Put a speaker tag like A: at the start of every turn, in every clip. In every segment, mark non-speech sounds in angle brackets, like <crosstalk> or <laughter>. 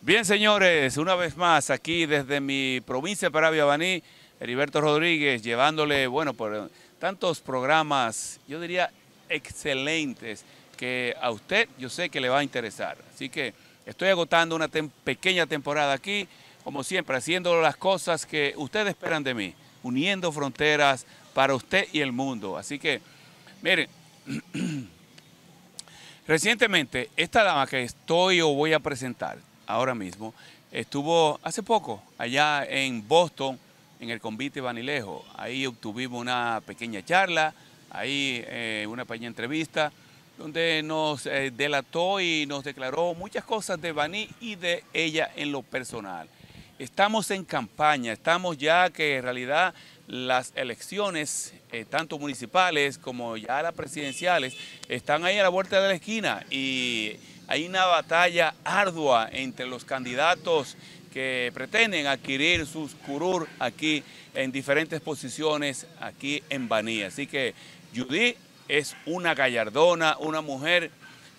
A: Bien, señores, una vez más aquí desde mi provincia de Paravia Baní, Heriberto Rodríguez, llevándole, bueno, por tantos programas, yo diría excelentes, que a usted yo sé que le va a interesar. Así que estoy agotando una pequeña temporada aquí, como siempre, haciendo las cosas que ustedes esperan de mí, uniendo fronteras para usted y el mundo. Así que, miren, <clears throat> recientemente, esta dama que estoy o voy a presentar ahora mismo, estuvo hace poco allá en Boston, en el convite Banilejo. Ahí obtuvimos una pequeña charla, ahí eh, una pequeña entrevista, donde nos eh, delató y nos declaró muchas cosas de Bani y de ella en lo personal. Estamos en campaña, estamos ya que en realidad las elecciones, eh, tanto municipales como ya las presidenciales, están ahí a la vuelta de la esquina y hay una batalla ardua entre los candidatos que pretenden adquirir sus curur aquí en diferentes posiciones aquí en Baní. Así que Judy es una gallardona, una mujer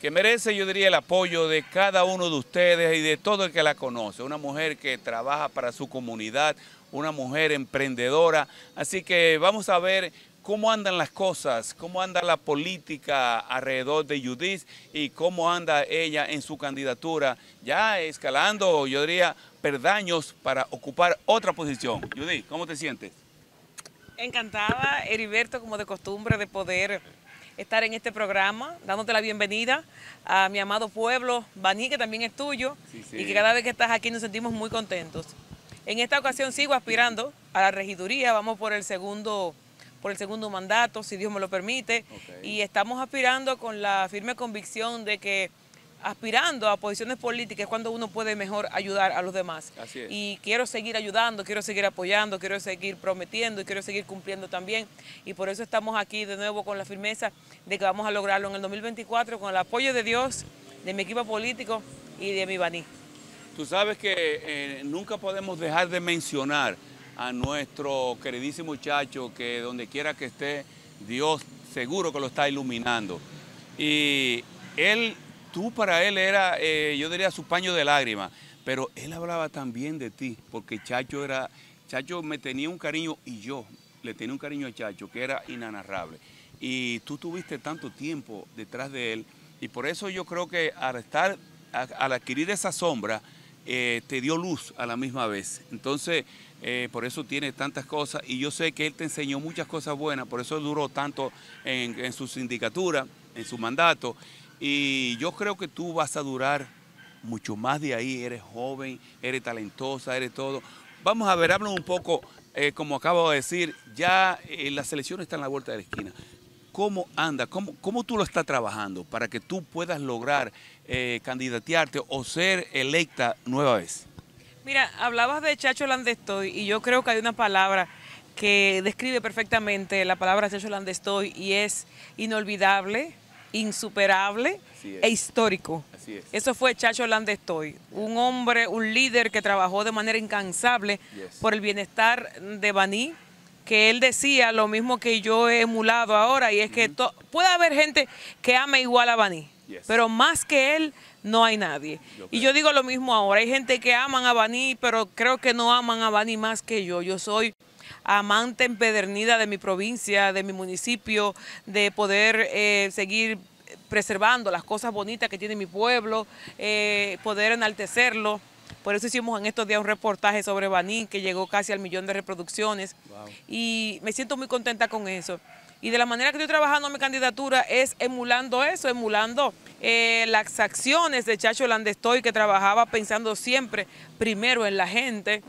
A: que merece, yo diría, el apoyo de cada uno de ustedes y de todo el que la conoce. Una mujer que trabaja para su comunidad, una mujer emprendedora. Así que vamos a ver cómo andan las cosas, cómo anda la política alrededor de Judith y cómo anda ella en su candidatura, ya escalando, yo diría, perdaños para ocupar otra posición. Judith, ¿cómo te sientes?
B: Encantada, Heriberto, como de costumbre, de poder estar en este programa, dándote la bienvenida a mi amado pueblo, Baní, que también es tuyo, y que cada vez que estás aquí nos sentimos muy contentos. En esta ocasión sigo aspirando a la regiduría, vamos por el segundo por el segundo mandato, si Dios me lo permite, y estamos aspirando con la firme convicción de que aspirando a posiciones políticas es cuando uno puede mejor ayudar a los demás. Y quiero seguir ayudando, quiero seguir apoyando, quiero seguir prometiendo y quiero seguir cumpliendo también. Y por eso estamos aquí de nuevo con la firmeza de que vamos a lograrlo en el 2024 con el apoyo de Dios, de mi equipo político y de mi baní.
A: Tú sabes que eh, nunca podemos dejar de mencionar a nuestro queridísimo muchacho que donde quiera que esté, Dios seguro que lo está iluminando. Y él, tú para él era, eh, yo diría, su paño de lágrimas, pero él hablaba también de ti, porque Chacho era, Chacho me tenía un cariño y yo le tenía un cariño a Chacho que era inanarrable. Y tú tuviste tanto tiempo detrás de él, y por eso yo creo que al estar, al adquirir esa sombra, eh, te dio luz a la misma vez. Entonces, eh, por eso tiene tantas cosas y yo sé que él te enseñó muchas cosas buenas, por eso duró tanto en, su sindicatura, en su mandato y yo creo que tú vas a durar mucho más de ahí, eres joven, eres talentosa, eres todo. Vamos a ver, háblanos un poco, eh, como acabo de decir, ya eh, la selección está en la vuelta de la esquina. ¿Cómo anda? ¿Cómo, cómo tú lo estás trabajando para que tú puedas lograr candidatearte o ser electa nueva vez?
B: Mira, hablabas de Chacho Landestoy y yo creo que hay una palabra que describe perfectamente la palabra Chacho Landestoy y es inolvidable, insuperable e histórico. Eso fue Chacho Landestoy, un hombre, un líder que trabajó de manera incansable por el bienestar de Baní, que él decía lo mismo que yo he emulado ahora, y es que puede haber gente que ame igual a Baní, pero más que él no hay nadie. y yo digo lo mismo ahora, hay gente que aman a Baní, pero creo que no aman a Baní más que yo. Yo soy amante empedernida de mi provincia, de mi municipio, de poder eh, seguir preservando las cosas bonitas que tiene mi pueblo, eh, poder enaltecerlo. Por eso hicimos en estos días un reportaje sobre Baní, que llegó casi al millón de reproducciones. Y me siento muy contenta con eso. Y de la manera que estoy trabajando mi candidatura es emulando eso, emulando eh, las acciones de Chacho Landestoy, que trabajaba pensando siempre primero en la gente,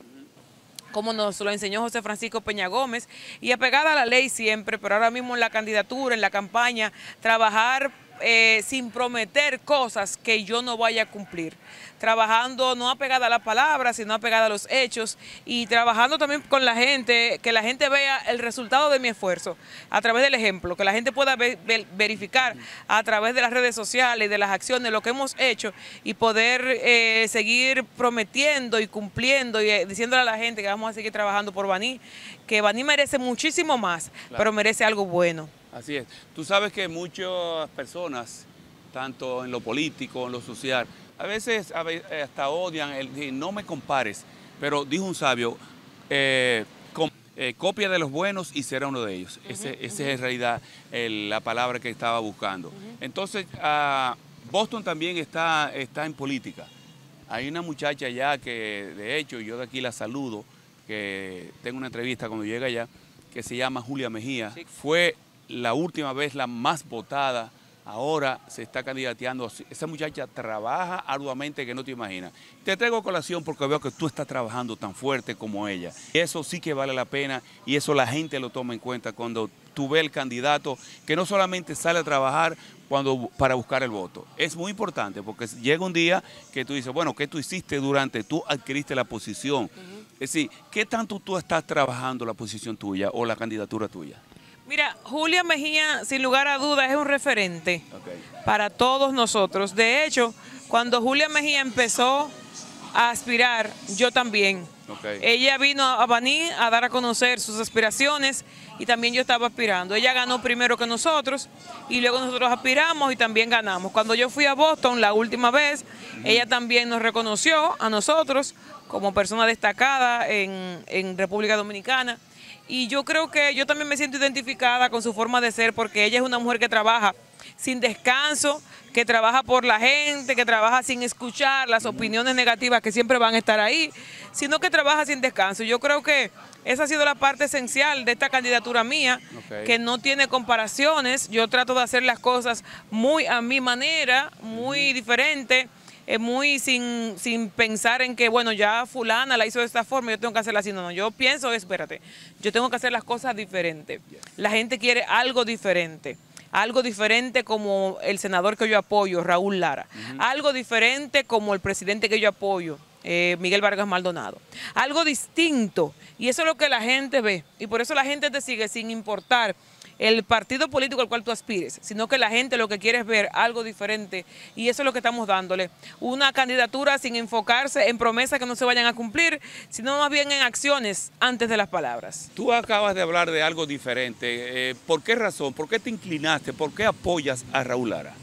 B: como nos lo enseñó José Francisco Peña Gómez, y apegada a la ley siempre, pero ahora mismo en la candidatura, en la campaña, trabajar eh, sin prometer cosas que yo no vaya a cumplir. Trabajando no apegada a la palabra, sino apegada a los hechos y trabajando también con la gente, que la gente vea el resultado de mi esfuerzo a través del ejemplo, que la gente pueda verificar a través de las redes sociales, y de las acciones, lo que hemos hecho y poder eh, seguir prometiendo y cumpliendo y eh, diciéndole a la gente que vamos a seguir trabajando por Baní, que Baní merece muchísimo más, pero merece algo bueno.
A: Así es. Tú sabes que muchas personas, tanto en lo político, en lo social, A veces, hasta odian, el, no me compares, pero dijo un sabio, eh, eh, copia de los buenos y será uno de ellos. Esa es en realidad la palabra que estaba buscando. Entonces, ah, Boston también está, está en política. Hay una muchacha allá que, de hecho, yo de aquí la saludo, que tengo una entrevista cuando llega allá, que se llama Julia Mejía. Fue la última vez la más votada ahora se está candidateando. Esa muchacha trabaja arduamente que no te imaginas. Te traigo colación porque veo que tú estás trabajando tan fuerte como ella. Eso sí que vale la pena y eso la gente lo toma en cuenta cuando tú ves el candidato que no solamente sale a trabajar cuando, para buscar el voto. Es muy importante porque llega un día que tú dices, bueno, ¿qué tú hiciste durante? Tú adquiriste la posición. Es decir, ¿qué tanto tú estás trabajando la posición tuya o la candidatura tuya?
B: Mira, Julia Mejía, sin lugar a dudas, es un referente para todos nosotros. De hecho, cuando Julia Mejía empezó a aspirar, yo también. Ella vino a Baní a dar a conocer sus aspiraciones y también yo estaba aspirando. Ella ganó primero que nosotros y luego nosotros aspiramos y también ganamos. Cuando yo fui a Boston la última vez, ella también nos reconoció a nosotros como persona destacada en, en República Dominicana y yo creo que yo también me siento identificada con su forma de ser porque ella es una mujer que trabaja sin descanso, que trabaja por la gente, que trabaja sin escuchar las opiniones negativas que siempre van a estar ahí, sino que trabaja sin descanso. Yo creo que esa ha sido la parte esencial de esta candidatura mía, que no tiene comparaciones. Yo trato de hacer las cosas muy a mi manera, muy diferente muy sin, sin pensar en que, bueno, ya fulana la hizo de esta forma, yo tengo que hacerla así. No, no, yo pienso, espérate, yo tengo que hacer las cosas diferentes. La gente quiere algo diferente algo diferente como el senador que yo apoyo, Raúl Lara, algo diferente como el presidente que yo apoyo, eh, Miguel Vargas Maldonado, algo distinto, y eso es lo que la gente ve, y por eso la gente te sigue sin importar el partido político al cual tú aspires, sino que la gente lo que quiere es ver algo diferente y eso es lo que estamos dándole. Una candidatura sin enfocarse en promesas que no se vayan a cumplir, sino más bien en acciones antes de las palabras.
A: Tú acabas de hablar de algo diferente. Eh, ¿Por qué razón? ¿Por qué te inclinaste? ¿Por qué apoyas a Raúl Lara?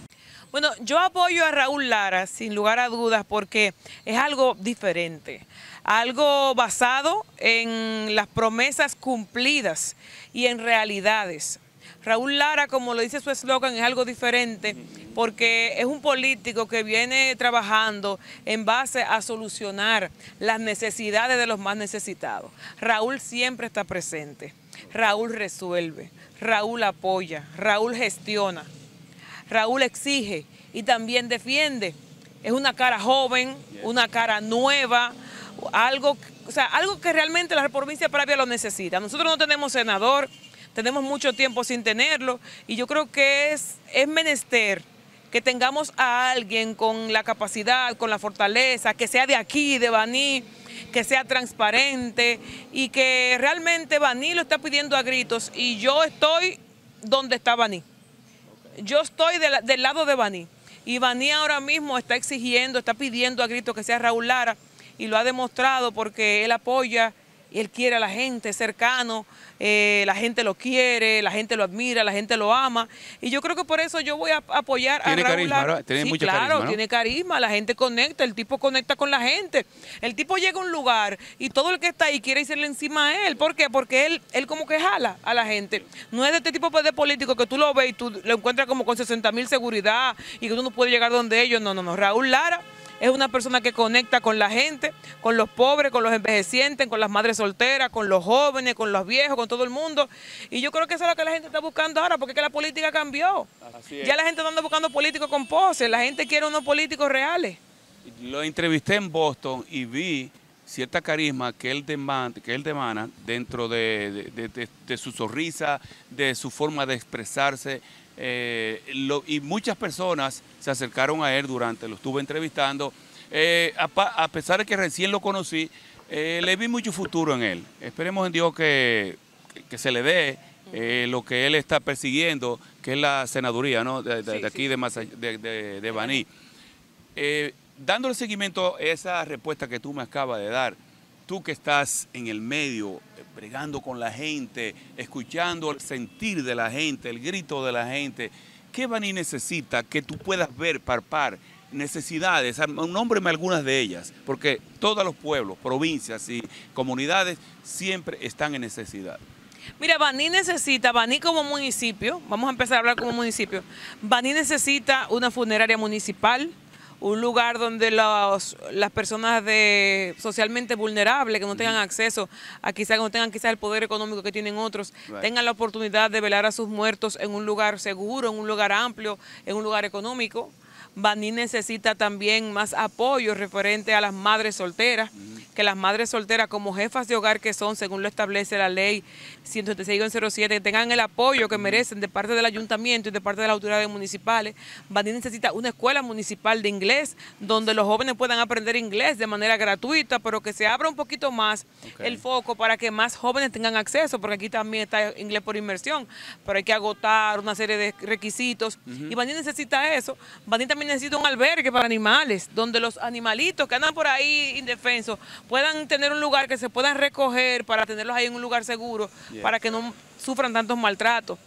B: Bueno, yo apoyo a Raúl Lara sin lugar a dudas porque es algo diferente, algo basado en las promesas cumplidas y en realidades. Raúl Lara, como lo dice su eslogan, es algo diferente porque es un político que viene trabajando en base a solucionar las necesidades de los más necesitados. Raúl siempre está presente, Raúl resuelve, Raúl apoya, Raúl gestiona, Raúl exige y también defiende. Es una cara joven, una cara nueva, algo, o sea, algo que realmente la provincia Pravia lo necesita. Nosotros no tenemos senador, tenemos mucho tiempo sin tenerlo y yo creo que es, es menester que tengamos a alguien con la capacidad, con la fortaleza, que sea de aquí, de Baní, que sea transparente y que realmente Baní lo está pidiendo a gritos y yo estoy donde está Baní. Yo estoy del lado de Baní y Baní ahora mismo está exigiendo, está pidiendo a gritos que sea Raúl Lara y lo ha demostrado porque él apoya él quiere a la gente cercano, eh, la gente lo quiere, la gente lo admira, la gente lo ama. Y yo creo que por eso yo voy a apoyar
A: a Raúl. Carisma, Tiene
B: sí,
A: mucho
B: claro,
A: carisma,
B: tiene carisma, la gente conecta, el tipo conecta con la gente. El tipo llega a un lugar y todo el que está ahí quiere irse encima a él. ¿Por qué? Porque él, él como que jala a la gente. No es de este tipo de político que tú lo ves y tú lo encuentras como con 60 mil seguridad y que tú no puedes llegar donde ellos. No, no, no. Raúl Lara es una persona que conecta con la gente, con los pobres, con los envejecientes, con las madres solteras, con los jóvenes, con los viejos, con todo el mundo. Y yo creo que eso es lo que la gente está buscando ahora, porque es que la política cambió. Ya la gente no anda buscando políticos con poses, la gente quiere unos políticos reales.
A: Lo entrevisté en Boston y vi cierta carisma que él, demanda, que él demana dentro de, su sonrisa, de su forma de expresarse. Eh, y muchas personas se acercaron a él durante, lo estuve entrevistando. Eh, a, pesar de que recién lo conocí, eh, le vi mucho futuro en él. Esperemos en Dios que, se le dé lo que él está persiguiendo, que es la senaduría ¿no? de, aquí de, de, de Baní dándole seguimiento a esa respuesta que tú me acabas de dar, tú que estás en el medio, eh, bregando con la gente, escuchando el sentir de la gente, el grito de la gente, ¿qué Baní necesita que tú puedas ver, par par, necesidades, nómbreme algunas de ellas, porque todos los pueblos, provincias y comunidades siempre están en necesidad.
B: Mira, Baní necesita, Baní como municipio, vamos a empezar a hablar como municipio, Baní necesita una funeraria municipal, un lugar donde las personas de socialmente vulnerables que no tengan acceso a quizás no tengan quizás el poder económico que tienen otros, tengan la oportunidad de velar a sus muertos en un lugar seguro, en un lugar amplio, en un lugar económico. Baní necesita también más apoyo referente a las madres solteras que las madres solteras como jefas de hogar que son, según lo establece la ley 176-07, tengan el apoyo que merecen de parte del ayuntamiento y de parte de las autoridades municipales. Baní necesita una escuela municipal de inglés donde los jóvenes puedan aprender inglés de manera gratuita, pero que se abra un poquito más el foco para que más jóvenes tengan acceso, porque aquí también está inglés por inmersión, pero hay que agotar una serie de requisitos. Y Baní necesita eso. Baní también necesita un albergue para animales, donde los animalitos que andan por ahí indefensos puedan tener un lugar que se puedan recoger para tenerlos ahí en un lugar seguro, para que no sufran tantos maltratos.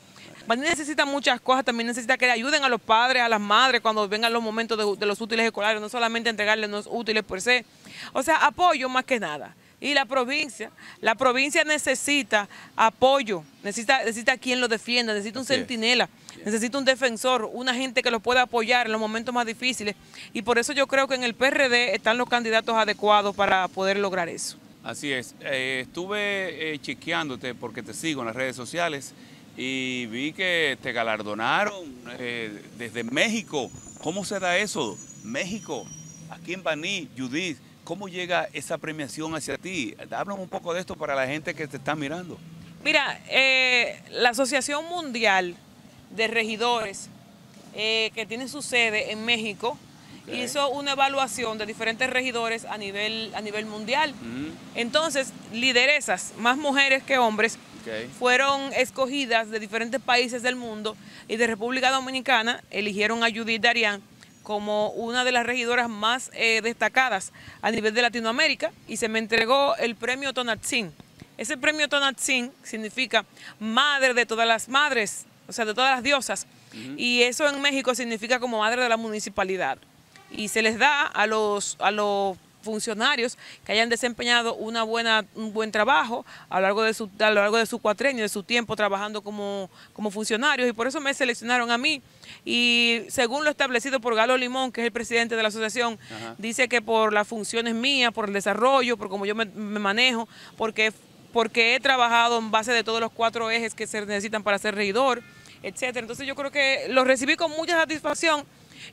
B: Baní necesita muchas cosas, también necesita que le ayuden a los padres, a las madres cuando vengan los momentos de, los útiles escolares, no solamente entregarles los útiles por se. O sea, apoyo más que nada. Y la provincia, la provincia necesita apoyo, necesita, necesita quien lo defienda, necesita un centinela, necesita un defensor, una gente que lo pueda apoyar en los momentos más difíciles. Y por eso yo creo que en el PRD están los candidatos adecuados para poder lograr eso.
A: Así es. Eh, estuve eh, chequeándote porque te sigo en las redes sociales y vi que te galardonaron eh, desde México. ¿Cómo se da eso? México, aquí en Baní, Judith ¿Cómo llega esa premiación hacia ti? Háblame un poco de esto para la gente que te está mirando.
B: Mira, eh, la Asociación Mundial de Regidores, eh, que tiene su sede en México, hizo una evaluación de diferentes regidores a nivel, a nivel mundial. Entonces, lideresas, más mujeres que hombres, fueron escogidas de diferentes países del mundo y de República Dominicana eligieron a Judith Darian como una de las regidoras más eh, destacadas a nivel de Latinoamérica y se me entregó el premio Tonatzin. Ese premio Tonatzin significa madre de todas las madres, o sea, de todas las diosas. Y eso en México significa como madre de la municipalidad. Y se les da a los, a los funcionarios que hayan desempeñado una buena, un buen trabajo a lo largo de su, a lo largo de su cuatrenio, de su tiempo trabajando como, como funcionarios y por eso me seleccionaron a mí. Y según lo establecido por Galo Limón, que es el presidente de la asociación, dice que por las funciones mías, por el desarrollo, por cómo yo me, manejo, porque, porque he trabajado en base de todos los cuatro ejes que se necesitan para ser regidor, etcétera. Entonces yo creo que lo recibí con mucha satisfacción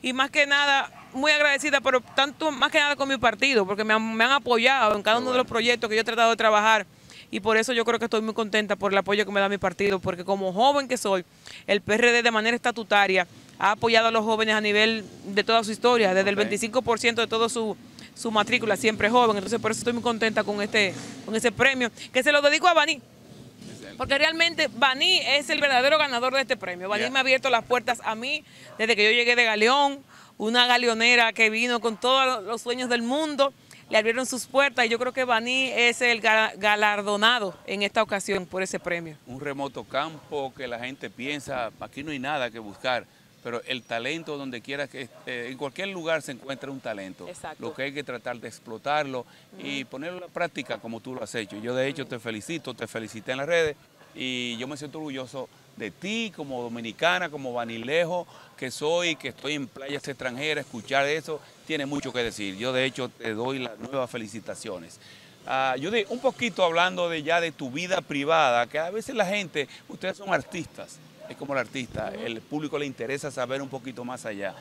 B: y más que nada muy agradecida, pero tanto más que nada con mi partido, porque me han, apoyado en cada uno de los proyectos que yo he tratado de trabajar y por eso yo creo que estoy muy contenta por el apoyo que me da mi partido, porque como joven que soy, el PRD de manera estatutaria ha apoyado a los jóvenes a nivel de toda su historia, desde el 25% de todo su, su matrícula, siempre joven, entonces por eso estoy muy contenta con este con ese premio, que se lo dedico a Bani. Porque realmente Baní es el verdadero ganador de este premio. Baní me ha abierto las puertas a mí desde que yo llegué de Galeón, una galeonera que vino con todos los sueños del mundo, le abrieron sus puertas y yo creo que Baní es el galardonado en esta ocasión por ese premio.
A: Un remoto campo que la gente piensa, aquí no hay nada que buscar, pero el talento donde quiera que, eh, en cualquier lugar se encuentra un talento. Lo que hay que tratar de explotarlo y ponerlo en práctica como tú lo has hecho. Yo de hecho te felicito, te felicité en las redes y yo me siento orgulloso de ti como dominicana, como vanilejo que soy, que estoy en playas extranjeras, escuchar eso tiene mucho que decir. Yo de hecho te doy las nuevas felicitaciones. Uh, Judy, un poquito hablando de ya de tu vida privada, que a veces la gente, ustedes son artistas, es como el artista, el público le interesa saber un poquito más allá.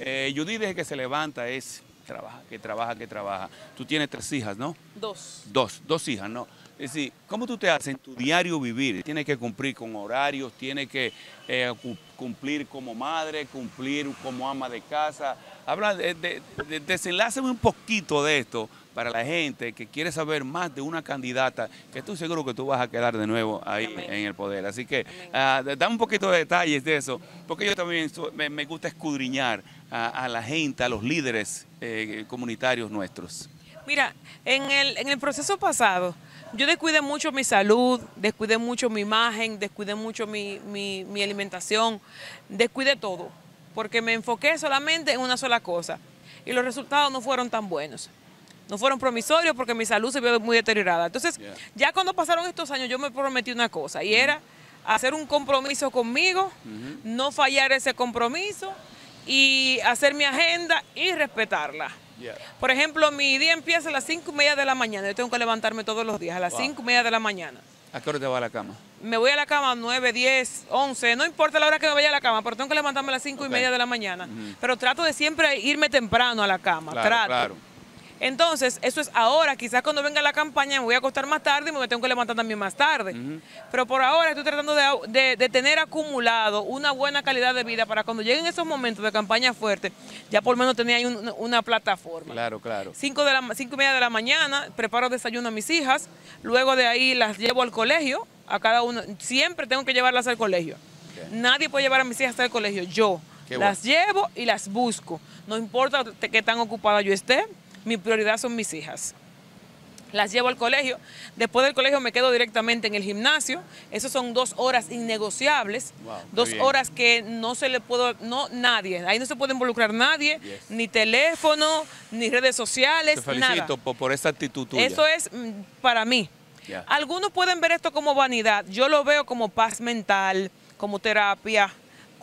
A: Eh, Judy desde que se levanta es trabaja, que trabaja, que trabaja. Tú tienes tres hijas, ¿no?
B: Dos.
A: Dos, dos hijas, ¿no? Es decir, ¿cómo tú te haces en tu diario vivir? Tienes que cumplir con horarios, tienes que eh, cumplir como madre, cumplir como ama de casa. Habla de, de, un poquito de esto para la gente que quiere saber más de una candidata, que estoy seguro que tú vas a quedar de nuevo ahí en el poder. Así que uh, dame un poquito de detalles de eso, porque yo también me, gusta escudriñar a, la gente, a los líderes eh, comunitarios nuestros.
B: Mira, en el, en el proceso pasado, yo descuidé mucho mi salud, descuidé mucho mi imagen, descuidé mucho mi, alimentación, descuidé todo, porque me enfoqué solamente en una sola cosa, y los resultados no fueron tan buenos. No fueron promisorios porque mi salud se vio muy deteriorada. Entonces, ya cuando pasaron estos años, yo me prometí una cosa y era hacer un compromiso conmigo, no fallar ese compromiso y hacer mi agenda y respetarla. Por ejemplo, mi día empieza a las cinco y media de la mañana. Yo tengo que levantarme todos los días a las cinco y media de la mañana.
A: ¿A qué hora te vas a la cama?
B: Me voy a la cama a 9, 10, 11, no importa la hora que me vaya a la cama, pero tengo que levantarme a las cinco y media de la mañana. Pero trato de siempre irme temprano a la cama. trato. Claro. Entonces, eso es ahora, quizás cuando venga la campaña me voy a acostar más tarde y me tengo que levantar también más tarde. Pero por ahora estoy tratando de, tener acumulado una buena calidad de vida para cuando lleguen esos momentos de campaña fuerte, ya por lo menos tenía ahí una, plataforma.
A: Claro, claro.
B: Cinco, de la, cinco y media de la mañana, preparo desayuno a mis hijas, luego de ahí las llevo al colegio, a cada uno, siempre tengo que llevarlas al colegio. Nadie puede llevar a mis hijas al colegio, yo. las llevo y las busco. No importa qué tan ocupada yo esté, mi prioridad son mis hijas. Las llevo al colegio, después del colegio me quedo directamente en el gimnasio, esas son dos horas innegociables, dos horas que no se le puedo, no nadie, ahí no se puede involucrar nadie, ni teléfono, ni redes sociales, Te
A: felicito Por, esa actitud tuya.
B: Eso es mm, para mí. Algunos pueden ver esto como vanidad, yo lo veo como paz mental, como terapia,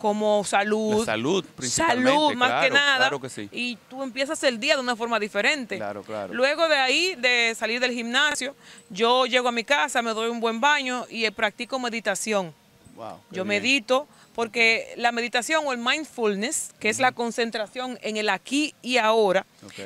B: como salud.
A: salud, principalmente.
B: Salud, más que nada.
A: Claro que sí.
B: Y tú empiezas el día de una forma diferente.
A: Claro, claro.
B: Luego de ahí, de salir del gimnasio, yo llego a mi casa, me doy un buen baño y practico meditación.
A: Wow,
B: yo medito porque la meditación o el mindfulness, que es la concentración en el aquí y ahora,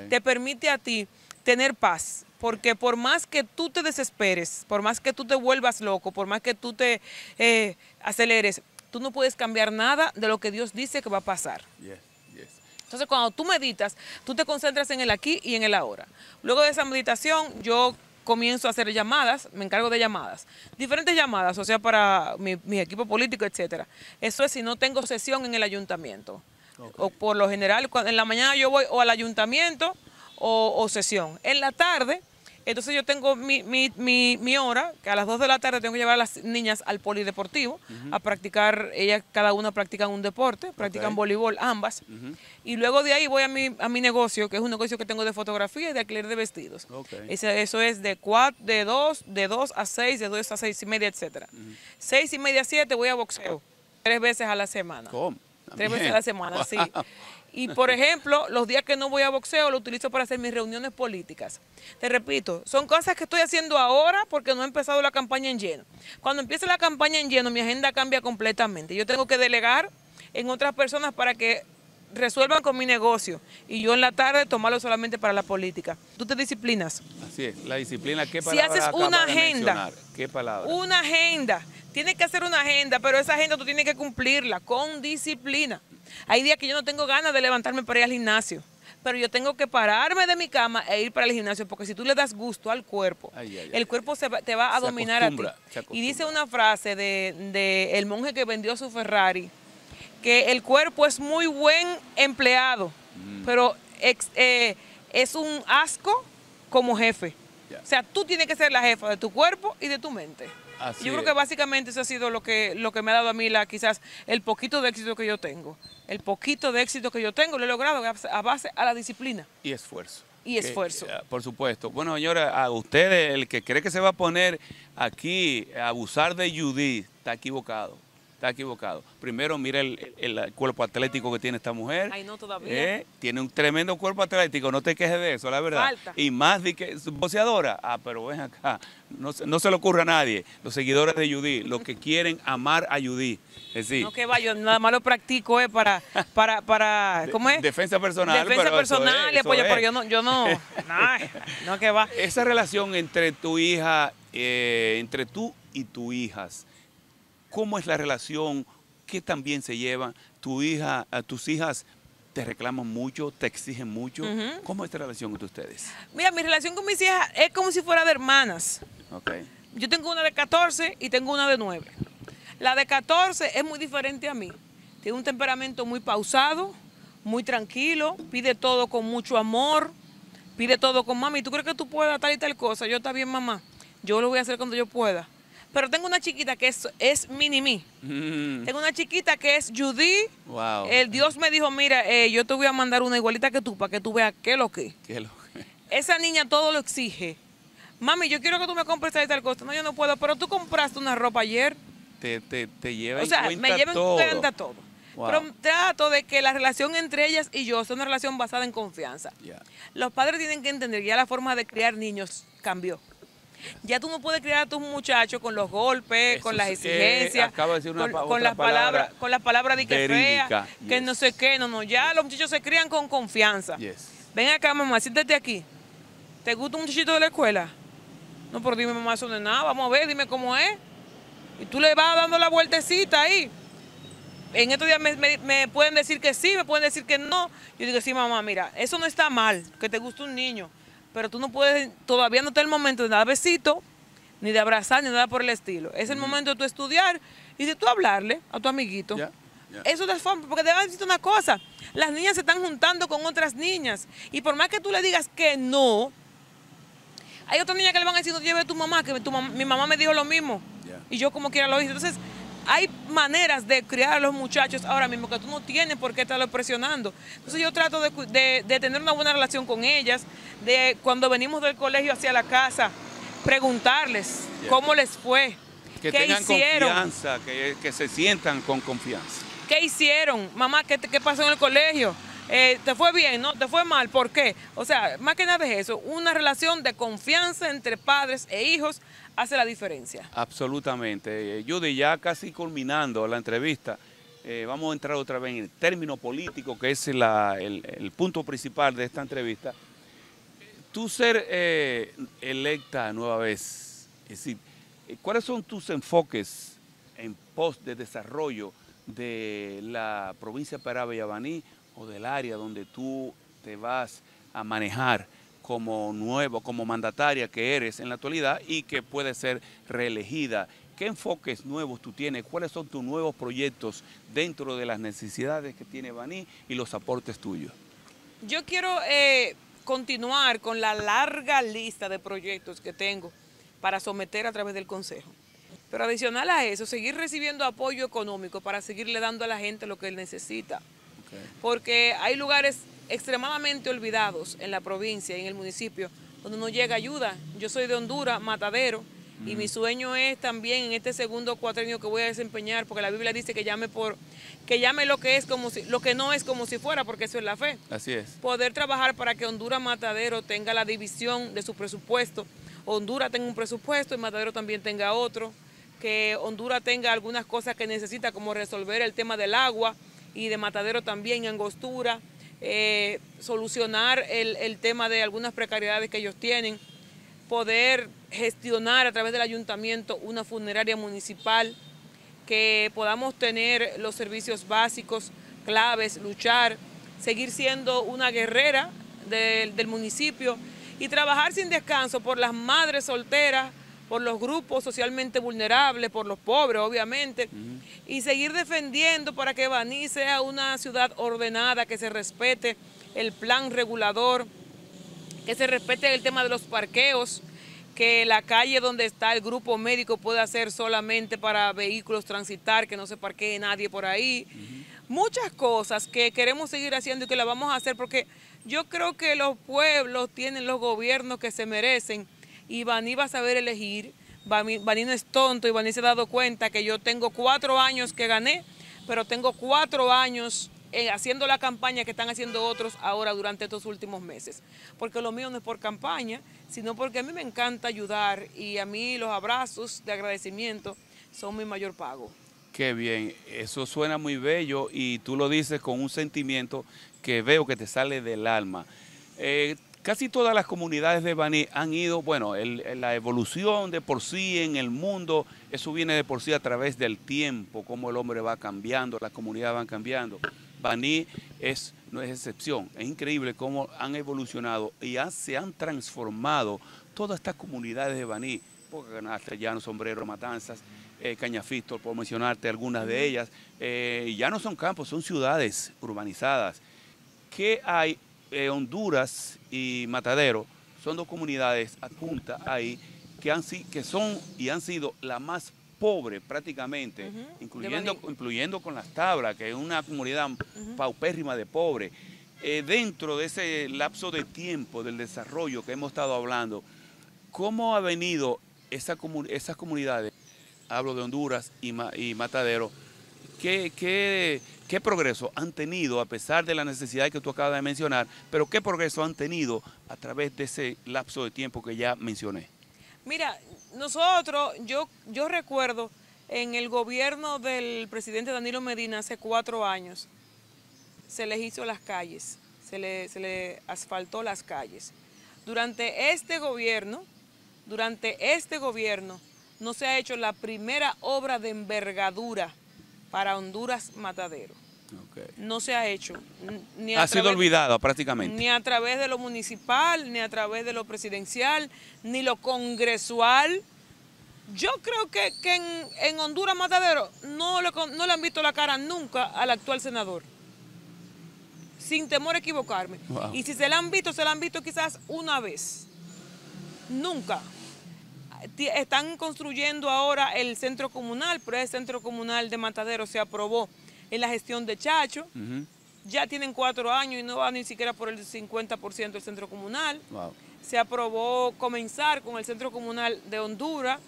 B: te permite a ti tener paz. Porque por más que tú te desesperes, por más que tú te vuelvas loco, por más que tú te eh, aceleres, tú no puedes cambiar nada de lo que Dios dice que va a pasar. Entonces, cuando tú meditas, tú te concentras en el aquí y en el ahora. Luego de esa meditación, yo comienzo a hacer llamadas, me encargo de llamadas, diferentes llamadas, o sea, para mi, equipo político, etcétera. Eso es si no tengo sesión en el ayuntamiento. O por lo general, en la mañana yo voy o al ayuntamiento o, o sesión. En la tarde entonces yo tengo mi, mi, mi, hora, que a las 2 de la tarde tengo que llevar a las niñas al polideportivo a practicar, ellas cada una practican un deporte, practican voleibol ambas. Y luego de ahí voy a mi, a mi negocio, que es un negocio que tengo de fotografía y de alquiler de vestidos. eso es de 2 de dos, de dos a 6, de 2 a 6 y media, etcétera. 6 y media, 7 voy a boxeo, tres veces a la semana.
A: ¿Cómo?
B: Tres veces a la semana, sí. <laughs> Y por ejemplo, los días que no voy a boxeo lo utilizo para hacer mis reuniones políticas. Te repito, son cosas que estoy haciendo ahora porque no he empezado la campaña en lleno. Cuando empiece la campaña en lleno, mi agenda cambia completamente. Yo tengo que delegar en otras personas para que resuelvan con mi negocio y yo en la tarde tomarlo solamente para la política. Tú te disciplinas.
A: Así es, la disciplina, ¿qué palabra
B: Si haces una agenda,
A: ¿qué palabra?
B: Una agenda, tienes que hacer una agenda, pero esa agenda tú tienes que cumplirla con disciplina. Hay días que yo no tengo ganas de levantarme para ir al gimnasio, pero yo tengo que pararme de mi cama e ir para el gimnasio, porque si tú le das gusto al cuerpo, el cuerpo se te va a dominar a ti. Y dice una frase de, el monje que vendió su Ferrari, que el cuerpo es muy buen empleado, mm. pero eh, es un asco como jefe. O sea, tú tienes que ser la jefa de tu cuerpo y de tu mente yo creo que básicamente eso ha sido lo que, lo que me ha dado a mí la, quizás el poquito de éxito que yo tengo. El poquito de éxito que yo tengo lo he logrado a base a la disciplina.
A: Y esfuerzo.
B: Y esfuerzo.
A: Eh, por supuesto. Bueno, señora, a usted, el que cree que se va a poner aquí a abusar de Judy, está equivocado está equivocado. Primero, mira el, cuerpo atlético que tiene esta mujer.
B: Ay, no, todavía.
A: Eh, tiene un tremendo cuerpo atlético, no te quejes de eso, la verdad. Y más de que boceadora. Ah, pero ven acá, no, se le ocurre a nadie. Los seguidores de Judy, los que quieren amar a Judy. Es
B: no que va, yo nada más lo practico eh, para, para, para, <laughs> ¿cómo es?
A: Defensa personal.
B: Defensa personal y apoyo, pero yo no, yo no, <laughs> no, que va.
A: Esa relación entre tu hija, eh, entre tú y tus hijas, ¿Cómo es la relación? ¿Qué también se lleva? ¿Tu hija, tus hijas te reclaman mucho, te exigen mucho? ¿Cómo es la relación entre ustedes?
B: Mira, mi relación con mis hijas es como si fuera de hermanas.
A: Okay.
B: Yo tengo una de 14 y tengo una de 9. La de 14 es muy diferente a mí. Tiene un temperamento muy pausado, muy tranquilo, pide todo con mucho amor, pide todo con mami. ¿Tú crees que tú puedas tal y tal cosa? Yo está bien, mamá. Yo lo voy a hacer cuando yo pueda Pero tengo una chiquita que es, es mini mí.
A: Mm.
B: Tengo una chiquita que es Judy.
A: Wow.
B: El Dios me dijo, mira, eh, yo te voy a mandar una igualita que tú para que tú veas qué es lo que.
A: Qué lo-
B: Esa niña todo lo exige. Mami, yo quiero que tú me compres tal y tal cosa. No, yo no puedo, pero tú compraste una ropa ayer.
A: te, te, te lleva
B: O sea, me llevan
A: todo.
B: en cuenta todo.
A: Wow.
B: Pero trato de que la relación entre ellas y yo sea una relación basada en confianza. Los padres tienen que entender que ya la forma de criar niños cambió. Ya tú no puedes criar a tus muchachos con los golpes,
A: Eso
B: con las exigencias,
A: eh, acaba de decir una
B: con, las palabras,
A: palabra
B: con las palabras de que fea, que no sé qué, no, no, ya los muchachos se crían con confianza.
A: Yes.
B: Ven acá, mamá, siéntate aquí. ¿Te gusta un muchachito de la escuela? No, pero dime, mamá, eso no es nada. Vamos a ver, dime cómo es. Y tú le vas dando la vueltecita ahí. En estos días me, me- me pueden decir que sí, me pueden decir que no. Yo digo, sí, mamá, mira, eso no está mal, que te guste un niño. Pero tú no puedes, todavía no está el momento de dar besito, ni de abrazar, ni nada por el estilo. Es el momento de tú estudiar y de tú hablarle a tu amiguito.
A: Ya, ya.
B: Eso es forma, porque debes decirte una cosa, las niñas se están juntando con otras niñas y por más que tú le digas que no, hay otras niñas que le van a decir, no lleve a tu mamá, que tu mam- mi mamá me dijo lo mismo y yo como quiera lo hice. Entonces, hay maneras de criar a los muchachos ahora mismo que tú no tienes por qué estarlos presionando. Entonces yo trato de, cu- de- de tener una buena relación con ellas, de cuando venimos del colegio hacia la casa, preguntarles cómo les fue,
A: Que
B: qué
A: tengan
B: hicieron.
A: confianza, que, que se sientan con confianza.
B: ¿Qué hicieron? Mamá, ¿qué, te- qué pasó en el colegio? Eh, ¿Te fue bien? ¿No? ¿Te fue mal? ¿Por qué? O sea, más que nada es eso. Una relación de confianza entre padres e hijos hace la diferencia.
A: Absolutamente. Eh, Judy, ya casi culminando la entrevista, eh, vamos a entrar otra vez en el término político, que es el, punto principal de esta entrevista. Tú ser electa nueva vez, es decir, ¿cuáles son tus enfoques en pos de desarrollo de la provincia de Pará Yabaní o del área donde tú te vas a manejar como nuevo, como mandataria que eres en la actualidad y que puede ser reelegida? ¿Qué enfoques nuevos tú tienes? ¿Cuáles son tus nuevos proyectos dentro de las necesidades que tiene Baní y los aportes tuyos?
B: Yo quiero eh, continuar con la larga lista de proyectos que tengo para someter a través del Consejo. Pero adicional a eso, seguir recibiendo apoyo económico para seguirle dando a la gente lo que él necesita. Porque hay lugares extremadamente olvidados en la provincia y en el municipio donde no llega ayuda. Yo soy de Honduras, Matadero, y mi sueño es también en este segundo cuatrenio que voy a desempeñar, porque la Biblia dice que llame por que llame lo que es como si lo que no es como si fuera, porque eso es la fe.
A: Así es.
B: Poder trabajar para que Honduras Matadero tenga la división de su presupuesto. Honduras tenga un presupuesto y Matadero también tenga otro. Que Honduras tenga algunas cosas que necesita, como resolver el tema del agua y de Matadero también, angostura, eh, solucionar el, el tema de algunas precariedades que ellos tienen, poder gestionar a través del ayuntamiento una funeraria municipal, que podamos tener los servicios básicos, claves, luchar, seguir siendo una guerrera del, del municipio y trabajar sin descanso por las madres solteras, por los grupos socialmente vulnerables, por los pobres, obviamente, y seguir defendiendo para que Baní sea una ciudad ordenada, que se respete el plan regulador, que se respete el tema de los parqueos, que la calle donde está el grupo médico pueda ser solamente para vehículos transitar, que no se parquee nadie por ahí. Muchas cosas que queremos seguir haciendo y que las vamos a hacer porque yo creo que los pueblos tienen los gobiernos que se merecen y Baní va a saber elegir. Baní, no es tonto y Baní se ha dado cuenta que yo tengo cuatro años que gané, pero tengo cuatro años eh, haciendo la campaña que están haciendo otros ahora durante estos últimos meses. Porque lo mío no es por campaña, sino porque a mí me encanta ayudar y a mí los abrazos de agradecimiento son mi mayor pago.
A: Qué bien, eso suena muy bello y tú lo dices con un sentimiento que veo que te sale del alma. Eh, casi todas las comunidades de Baní han ido, bueno, el- la evolución de por sí en el mundo, eso viene de por sí a través del tiempo, cómo el hombre va cambiando, las comunidades van cambiando. Baní es, no es excepción, es increíble cómo han evolucionado y han- se han transformado todas estas comunidades de Baní, hasta Llano, Sombrero, Matanzas, eh, Cañafisto, por mencionarte algunas de ellas, eh, ya no son campos, son ciudades urbanizadas. ¿Qué hay? Eh, Honduras y Matadero son dos comunidades adjuntas ahí que, han, que son y han sido la más pobre prácticamente, incluyendo, incluyendo con las tablas, que es una comunidad paupérrima de pobres. Eh, dentro de ese lapso de tiempo del desarrollo que hemos estado hablando, ¿cómo ha venido esa esas comunidades, hablo de Honduras y, y Matadero, ¿qué, progreso han tenido a pesar de la necesidad que tú acabas de mencionar, pero qué progreso han tenido a través de ese lapso de tiempo que ya mencioné?
B: Mira, nosotros, yo, yo recuerdo en el gobierno del presidente Danilo Medina hace cuatro años, se les hizo las calles, se le, se le asfaltó las calles. Durante este gobierno, durante este gobierno, no se ha hecho la primera obra de envergadura para Honduras Matadero. No se ha hecho.
A: Ni ha sido olvidado prácticamente.
B: Ni a través de lo municipal, ni a través de lo presidencial, ni lo congresual. Yo creo que, en, Honduras Matadero no le, no le han visto la cara nunca al actual senador. Sin temor a equivocarme. Y si se la han visto, se la han visto quizás una vez. Nunca. Están construyendo ahora el centro comunal, pero el centro comunal de Matadero se aprobó en la gestión de Chacho. Ya tienen cuatro años y no va ni siquiera por el 50% del centro comunal. Se aprobó comenzar con el centro comunal de Honduras,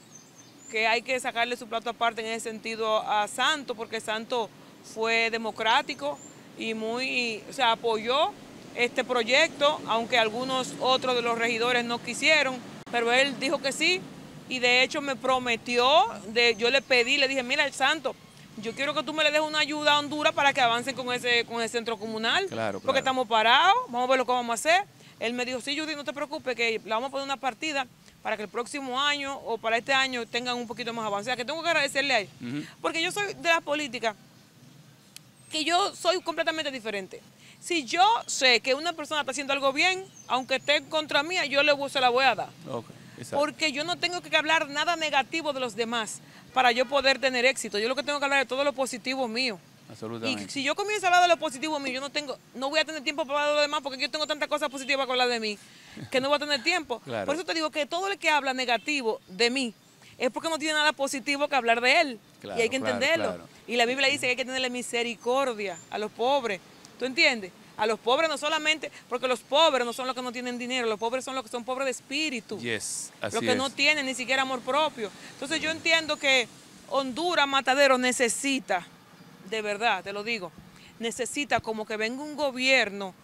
B: que hay que sacarle su plato aparte en ese sentido a Santo, porque Santo fue democrático y muy, o sea, apoyó este proyecto, aunque algunos otros de los regidores no quisieron, pero él dijo que sí y de hecho me prometió, de, yo le pedí, le dije, mira el Santo, yo quiero que tú me le des una ayuda a Honduras para que avancen con ese, con el centro comunal. Claro, Porque estamos parados, vamos a ver lo que vamos a hacer. Él me dijo, sí, Judy, no te preocupes, que la vamos a poner una partida para que el próximo año o para este año tengan un poquito más avance. O sea, que tengo que agradecerle a él. Porque yo soy de la política, que yo soy completamente diferente. Si yo sé que una persona está haciendo algo bien, aunque esté contra mí, yo le, se la voy a dar. Porque yo no tengo que hablar nada negativo de los demás para yo poder tener éxito. Yo lo que tengo que hablar es todo lo positivo mío. Absolutamente. Y si yo comienzo a hablar de lo positivo mío, yo no tengo, no voy a tener tiempo para hablar de lo demás porque yo tengo tantas cosas positivas para hablar de mí que no voy a tener tiempo. <laughs> Por eso te digo que todo el que habla negativo de mí es porque no tiene nada positivo que hablar de él. y hay que entenderlo. Y la Biblia dice que hay que tenerle misericordia a los pobres. ¿Tú entiendes? A los pobres no solamente, porque los pobres no son los que no tienen dinero, los pobres son los que son pobres de espíritu.
A: Yes,
B: los que no tienen ni siquiera amor propio. Entonces yo entiendo que Honduras, Matadero, necesita, de verdad, te lo digo, necesita como que venga un gobierno,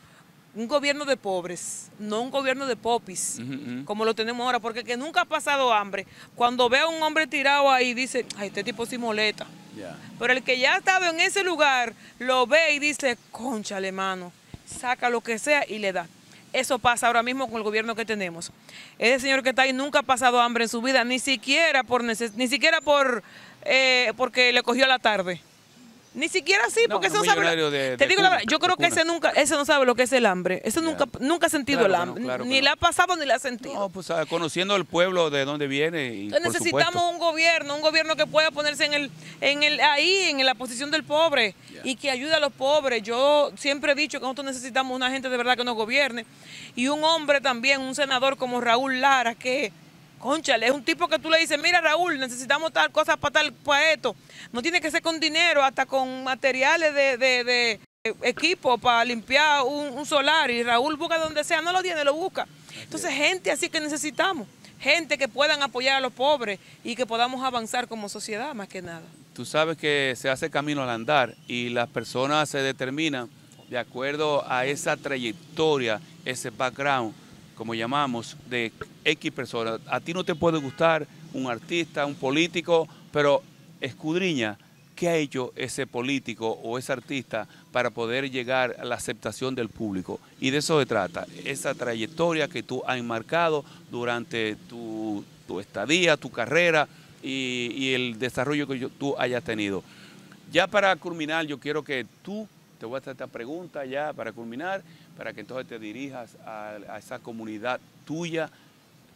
B: un gobierno de pobres, no un gobierno de popis, como lo tenemos ahora, porque que nunca ha pasado hambre. Cuando ve a un hombre tirado ahí, dice, ay, este tipo sí molesta. Pero el que ya ha estado en ese lugar, lo ve y dice, conchale, mano, saca lo que sea y le da. Eso pasa ahora mismo con el gobierno que tenemos. Ese señor que está ahí nunca ha pasado hambre en su vida, ni siquiera por ni siquiera por eh, porque le cogió a la tarde. Ni siquiera así, porque ese no sabe. te digo la verdad, yo creo que ese nunca, ese no sabe lo que es el hambre. Ese nunca, nunca ha sentido el hambre. ni le ha pasado ni le ha sentido. No,
A: pues ah, conociendo el pueblo de dónde viene. Y,
B: necesitamos un gobierno, un gobierno que pueda ponerse en el, en el, ahí, en la posición del pobre y que ayude a los pobres. Yo siempre he dicho que nosotros necesitamos una gente de verdad que nos gobierne. Y un hombre también, un senador como Raúl Lara, que Conchale, es un tipo que tú le dices, mira Raúl, necesitamos tal cosa para tal, para esto. No tiene que ser con dinero, hasta con materiales de, equipo para limpiar un, solar. Y Raúl busca donde sea, no lo tiene, lo busca. Entonces, gente así que necesitamos. Gente que puedan apoyar a los pobres y que podamos avanzar como sociedad, más que nada.
A: Tú sabes que se hace camino al andar y las personas se determinan de acuerdo a esa trayectoria, ese background como llamamos, de X personas. A ti no te puede gustar un artista, un político, pero escudriña qué ha hecho ese político o ese artista para poder llegar a la aceptación del público. Y de eso se trata, esa trayectoria que tú has enmarcado durante tu, estadía, tu carrera y, el desarrollo que tú hayas tenido. Ya para culminar, yo quiero que tú, te voy a hacer esta pregunta ya para culminar, para que entonces te dirijas a, esa comunidad tuya,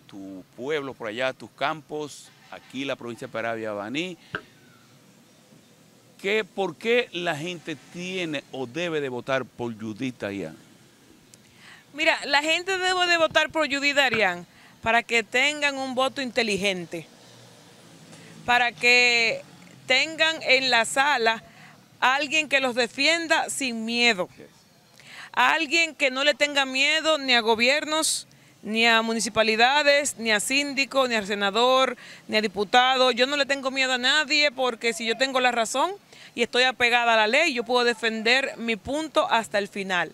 A: tu pueblo por allá, tus campos, aquí la provincia de Paravia, Baní. ¿Qué, ¿Por qué la gente tiene o debe de votar por Judith Arián?
B: Mira, la gente debe de votar por Judith Arián para que tengan un voto inteligente, para que tengan en la sala alguien que los defienda sin miedo, alguien que no le tenga miedo ni a gobiernos, ni a municipalidades, ni a síndico, ni al senador, ni a diputado. Yo no le tengo miedo a nadie porque si yo tengo la razón y estoy apegada a la ley, yo puedo defender mi punto hasta el final.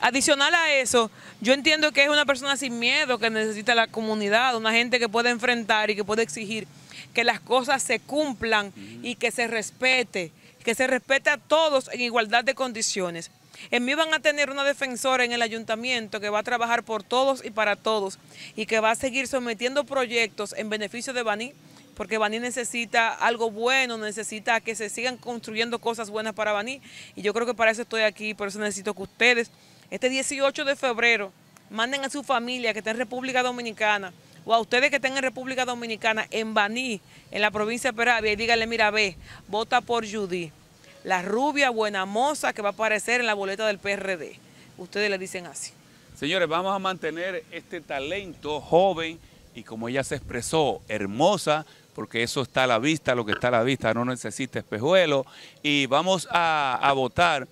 B: Adicional a eso, yo entiendo que es una persona sin miedo que necesita la comunidad, una gente que puede enfrentar y que puede exigir que las cosas se cumplan y que se respete, que se respete a todos en igualdad de condiciones. En mí van a tener una defensora en el ayuntamiento que va a trabajar por todos y para todos y que va a seguir sometiendo proyectos en beneficio de Baní, porque Baní necesita algo bueno, necesita que se sigan construyendo cosas buenas para Baní y yo creo que para eso estoy aquí, por eso necesito que ustedes este 18 de febrero, manden a su familia que está en República Dominicana o a ustedes que estén en República Dominicana, en Baní, en la provincia de Peravia, y díganle, mira, ve, vota por Judy, la rubia buena moza que va a aparecer en la boleta del PRD. Ustedes le dicen así.
A: Señores, vamos a mantener este talento joven y como ella se expresó, hermosa, porque eso está a la vista, lo que está a la vista no necesita espejuelo, y vamos a, a votar